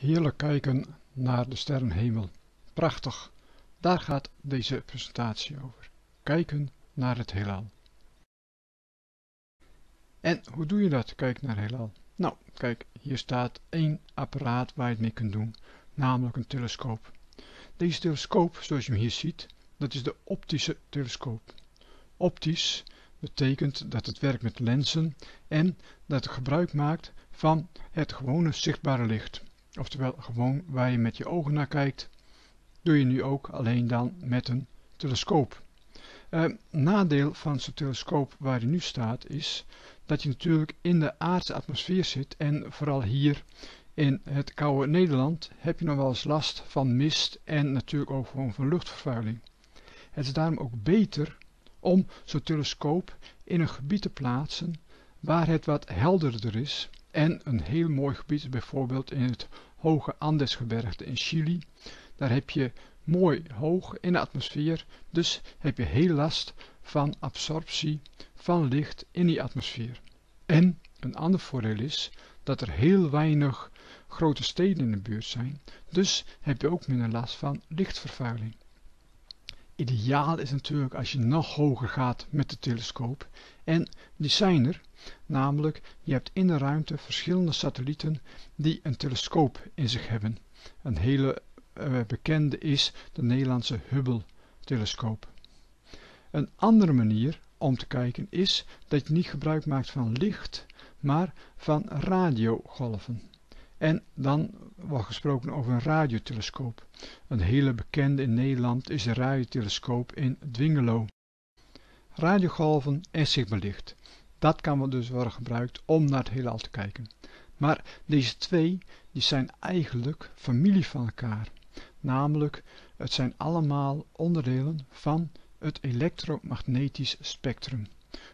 Heerlijk kijken naar de sterrenhemel. Prachtig. Daar gaat deze presentatie over. Kijken naar het heelal. En hoe doe je dat, kijk naar heelal? Nou, kijk, hier staat één apparaat waar je het mee kunt doen, namelijk een telescoop. Deze telescoop, zoals je hem hier ziet, dat is de optische telescoop. Optisch betekent dat het werkt met lenzen en dat het gebruik maakt van het gewone zichtbare licht. Oftewel gewoon waar je met je ogen naar kijkt, doe je nu ook alleen dan met een telescoop. Uh, nadeel van zo'n telescoop waar hij nu staat is dat je natuurlijk in de aardse atmosfeer zit en vooral hier in het koude Nederland heb je nog wel eens last van mist en natuurlijk ook gewoon van luchtvervuiling. Het is daarom ook beter om zo'n telescoop in een gebied te plaatsen waar het wat helderder is en een heel mooi gebied bijvoorbeeld in het hoge Andesgebergte in Chili. Daar heb je mooi hoog in de atmosfeer, dus heb je heel last van absorptie van licht in die atmosfeer. En een ander voordeel is dat er heel weinig grote steden in de buurt zijn, dus heb je ook minder last van lichtvervuiling. Ideaal is natuurlijk als je nog hoger gaat met de telescoop en die zijn er, namelijk je hebt in de ruimte verschillende satellieten die een telescoop in zich hebben. Een hele uh, bekende is de Nederlandse Hubble-telescoop. Een andere manier om te kijken is dat je niet gebruik maakt van licht, maar van radiogolven. En dan wordt gesproken over een radiotelescoop. Een hele bekende in Nederland is de radiotelescoop in Dwingelo. Radiogolven en zichtbaar licht. Dat kan dus worden gebruikt om naar het heelal te kijken. Maar deze twee die zijn eigenlijk familie van elkaar. Namelijk, het zijn allemaal onderdelen van het elektromagnetisch spectrum.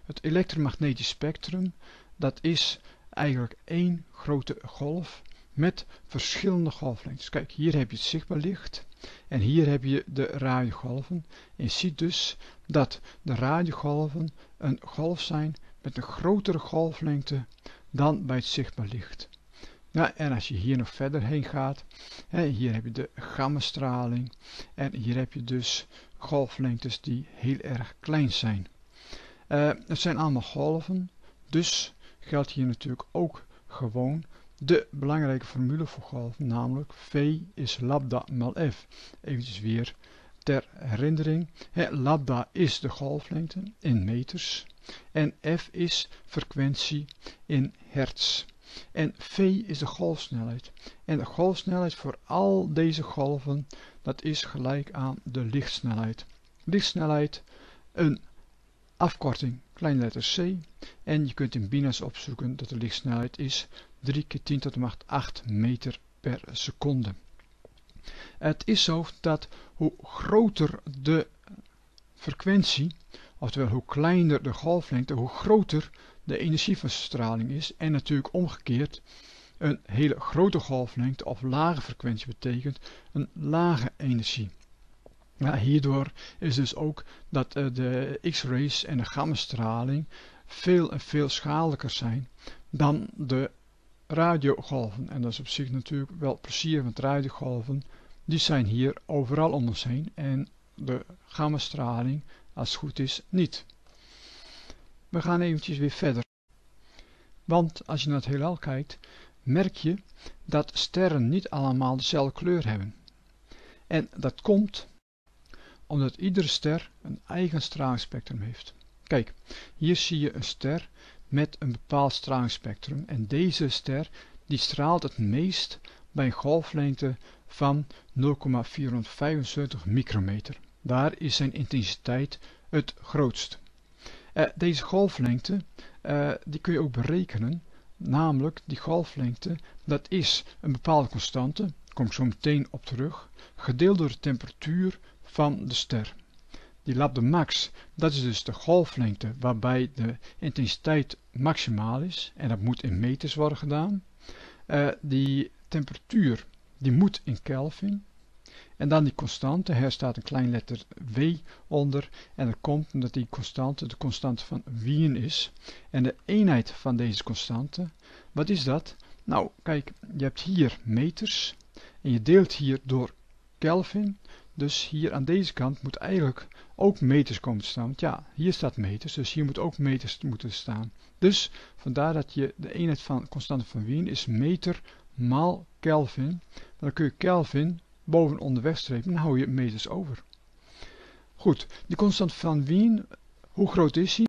Het elektromagnetisch spectrum, dat is eigenlijk één grote golf met verschillende golflengtes. Kijk, hier heb je het zichtbaar licht en hier heb je de radiogolven. En je ziet dus dat de radiogolven een golf zijn met een grotere golflengte dan bij het zichtbaar licht. Ja, en als je hier nog verder heen gaat, hè, hier heb je de gammastraling en hier heb je dus golflengtes die heel erg klein zijn. Uh, het zijn allemaal golven, dus geldt hier natuurlijk ook gewoon de belangrijke formule voor golven, namelijk V is lambda mal F. Even weer ter herinnering. Hè, lambda is de golflengte in meters en F is frequentie in hertz. En v is de golfsnelheid. En de golfsnelheid voor al deze golven, dat is gelijk aan de lichtsnelheid. Lichtsnelheid, een afkorting, kleine letter c. En je kunt in bina's opzoeken dat de lichtsnelheid is 3 keer 10 tot de macht 8 meter per seconde. Het is zo dat hoe groter de frequentie, oftewel hoe kleiner de golflengte, hoe groter de energieverstraling is. En natuurlijk omgekeerd, een hele grote golflengte of lage frequentie betekent een lage energie. Hierdoor is dus ook dat uh, de x-rays en de gammastraling veel en veel schadelijker zijn dan de radiogolven. En dat is op zich natuurlijk wel plezier, want radiogolven die zijn hier overal om ons heen en de gammastraling, als het goed is, niet. We gaan eventjes weer verder. Want als je naar het heelal kijkt, merk je dat sterren niet allemaal dezelfde kleur hebben. En dat komt omdat iedere ster een eigen stralingsspectrum heeft. Kijk, hier zie je een ster met een bepaald stralingsspectrum en deze ster die straalt het meest bij een golflengte van 0,475 micrometer. Daar is zijn intensiteit het grootst. Uh, deze golflengte uh, die kun je ook berekenen, namelijk die golflengte, dat is een bepaalde constante, kom ik zo meteen op terug, gedeeld door de temperatuur van de ster. Die lambda max, dat is dus de golflengte waarbij de intensiteit maximaal is, en dat moet in meters worden gedaan. Uh, die temperatuur, die moet in Kelvin, en dan die constante, er staat een klein letter W onder en dat komt omdat die constante de constante van Wien is. En de eenheid van deze constante, wat is dat? Nou, kijk, je hebt hier meters en je deelt hier door Kelvin. Dus hier aan deze kant moet eigenlijk ook meters komen te staan. Want ja, hier staat meters, dus hier moet ook meters moeten staan. Dus vandaar dat je de eenheid van constante van Wien is meter maal Kelvin. Dan kun je Kelvin boven onder wegstrepen en dan hou je meters over. Goed, die constante van Wien, hoe groot is hij?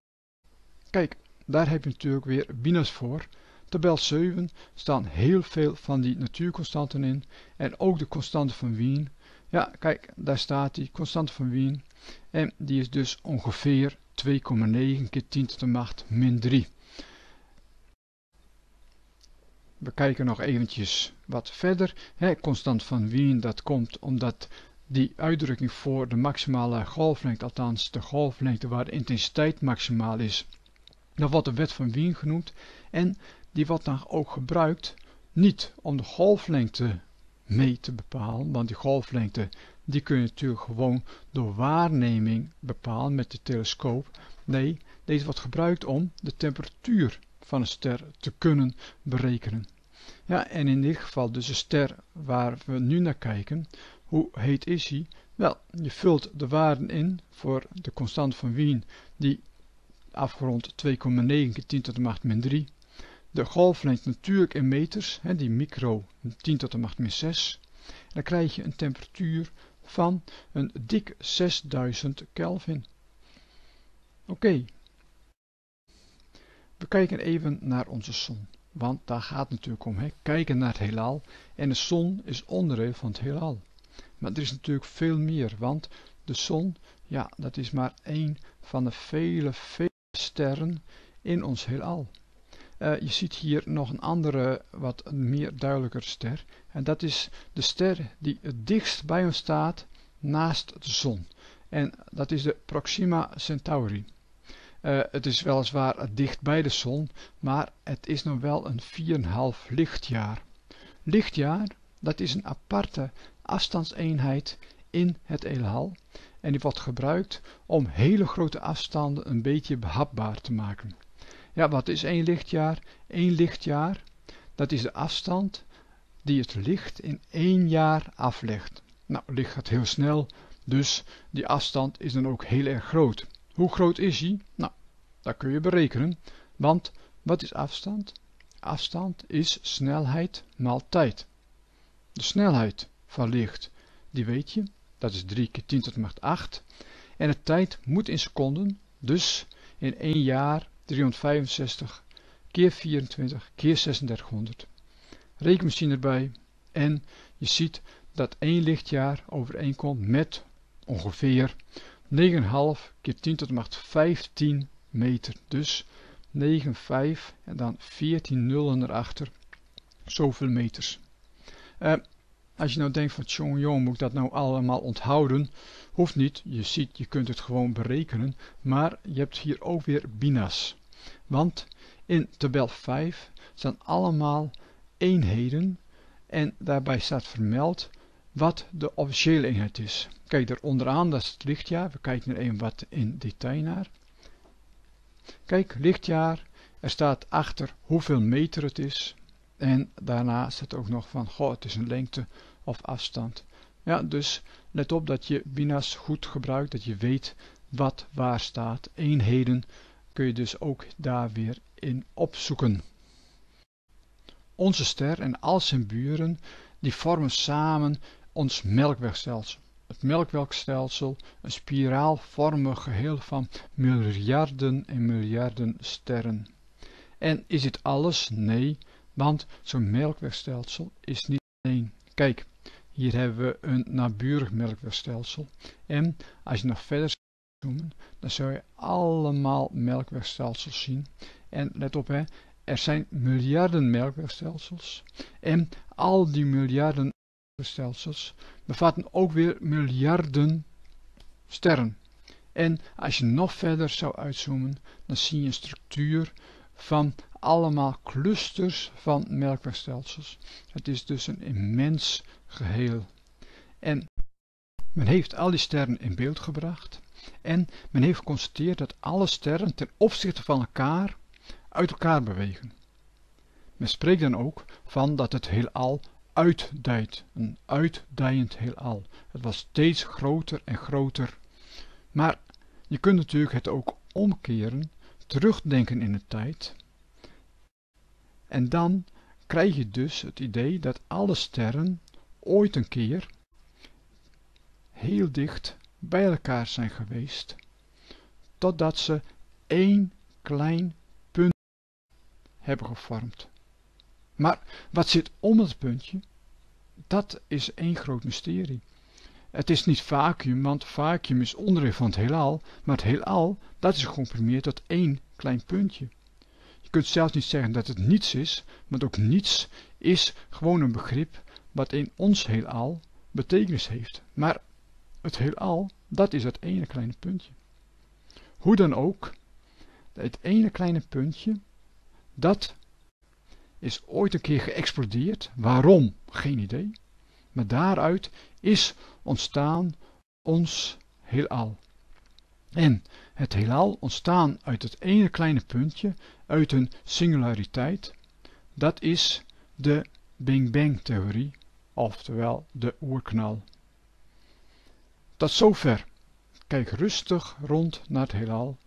Kijk, daar heb je natuurlijk weer bina's voor. Tabel 7 staan heel veel van die natuurconstanten in. En ook de constante van Wien. Ja, kijk, daar staat die constante van Wien. En die is dus ongeveer 2,9 keer 10 tot de macht min 3. We kijken nog eventjes wat verder. Constant van Wien, dat komt omdat die uitdrukking voor de maximale golflengte, althans de golflengte waar de intensiteit maximaal is, dat wordt de wet van Wien genoemd. En die wordt dan ook gebruikt niet om de golflengte mee te bepalen, want die golflengte die kun je natuurlijk gewoon door waarneming bepalen met de telescoop. Nee, deze wordt gebruikt om de temperatuur van een ster te kunnen berekenen. Ja, en in dit geval dus de ster waar we nu naar kijken, hoe heet is hij? Wel, je vult de waarden in voor de constant van Wien, die afgerond 2,9 keer 10 tot de macht min 3 de golflengte natuurlijk in meters, hè, die micro 10 tot de macht min 6. dan krijg je een temperatuur van een dik 6000 Kelvin. Oké. We kijken even naar onze zon. Want daar gaat natuurlijk om. Hè? Kijken naar het heelal. En de zon is onderdeel van het heelal. Maar er is natuurlijk veel meer. Want de zon, ja, dat is maar één van de vele, vele sterren in ons heelal. Uh, je ziet hier nog een andere, wat meer duidelijker ster. En dat is de ster die het dichtst bij ons staat naast de zon. En dat is de Proxima Centauri. Uh, het is weliswaar dicht bij de zon, maar het is nog wel een 4,5 lichtjaar. Lichtjaar, dat is een aparte afstandseenheid in het heelal. En die wordt gebruikt om hele grote afstanden een beetje behapbaar te maken. Ja, wat is één lichtjaar? Eén lichtjaar, dat is de afstand die het licht in één jaar aflegt. Nou, licht gaat heel snel, dus die afstand is dan ook heel erg groot. Hoe groot is die? Nou, dat kun je berekenen, want wat is afstand? Afstand is snelheid maal tijd. De snelheid van licht, die weet je, dat is 3 keer 10 tot de macht 8. En de tijd moet in seconden, dus in één jaar 365 keer 24 keer 3600. Rekenmachine erbij en je ziet dat 1 lichtjaar overeenkomt met ongeveer 9,5 keer 10 tot de macht 15 meter. Dus 9,5 en dan 14 nullen erachter. Zoveel meters. Uh, als je nou denkt van tjong jong, moet ik dat nou allemaal onthouden? Hoeft niet, je ziet, je kunt het gewoon berekenen. Maar je hebt hier ook weer bina's. Want in tabel 5 staan allemaal eenheden en daarbij staat vermeld wat de officiële eenheid is. Kijk, daar onderaan, dat is het lichtjaar. We kijken er even wat in detail naar. Kijk, lichtjaar. Er staat achter hoeveel meter het is. En daarna staat ook nog van, goh, het is een lengte of afstand. Ja, dus let op dat je bina's goed gebruikt, dat je weet wat waar staat. Eenheden kun je dus ook daar weer in opzoeken. Onze ster en al zijn buren, die vormen samen ons melkwegstelsel. Het melkwegstelsel, een spiraalvormig geheel van miljarden en miljarden sterren. En is dit alles? Nee, want zo'n melkwegstelsel is niet één. Kijk, hier hebben we een naburig melkwegstelsel. En als je nog verder zoomen, dan zul je allemaal melkwegstelsels zien. En let op, hè, er zijn miljarden melkwegstelsels. En al die miljarden bevatten ook weer miljarden sterren. En als je nog verder zou uitzoomen, dan zie je een structuur van allemaal clusters van melkwegstelsels. Het is dus een immens geheel. En men heeft al die sterren in beeld gebracht en men heeft geconstateerd dat alle sterren ten opzichte van elkaar uit elkaar bewegen. Men spreekt dan ook van dat het heelal uitdijt, een uitdijend heelal. Het was steeds groter en groter. Maar je kunt natuurlijk het ook omkeren, terugdenken in de tijd. En dan krijg je dus het idee dat alle sterren ooit een keer heel dicht bij elkaar zijn geweest, totdat ze één klein punt hebben gevormd. Maar wat zit om het puntje? Dat is één groot mysterie. Het is niet vacuüm, want vacuüm is onderdeel van het heelal, maar het heelal, dat is gecomprimeerd tot één klein puntje. Je kunt zelfs niet zeggen dat het niets is, want ook niets is gewoon een begrip wat in ons heelal betekenis heeft. Maar het heelal, dat is dat ene kleine puntje. Hoe dan ook, het ene kleine puntje, dat is ooit een keer geëxplodeerd. Waarom? Geen idee. Maar daaruit is ontstaan ons heelal. En het heelal ontstaan uit het ene kleine puntje, uit een singulariteit, dat is de Big Bang theorie, oftewel de oerknal. Tot zover. Kijk rustig rond naar het heelal.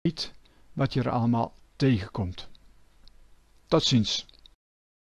Weet wat je er allemaal tegenkomt. Tot ziens.